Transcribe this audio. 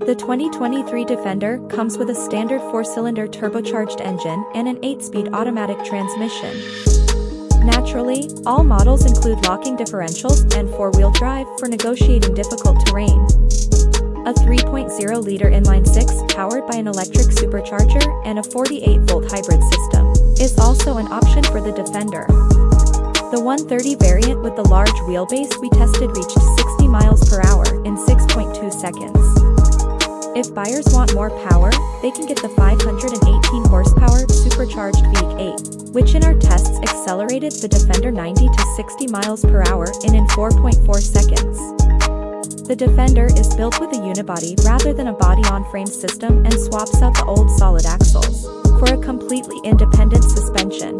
The 2023 Defender comes with a standard 4-cylinder turbocharged engine and an 8-speed automatic transmission. Naturally, all models include locking differentials and 4-wheel drive for negotiating difficult terrain. A 3.0-liter inline-six powered by an electric supercharger and a 48-volt hybrid system is also an option for the Defender. The 130 variant with the large wheelbase we tested reached 60 miles per hour in 6.2 seconds. If buyers want more power, they can get the 518 horsepower supercharged V8, which in our tests accelerated the Defender 90 to 60 miles per hour in in 4.4 seconds. The Defender is built with a unibody rather than a body-on-frame system and swaps out the old solid axles for a completely independent suspension.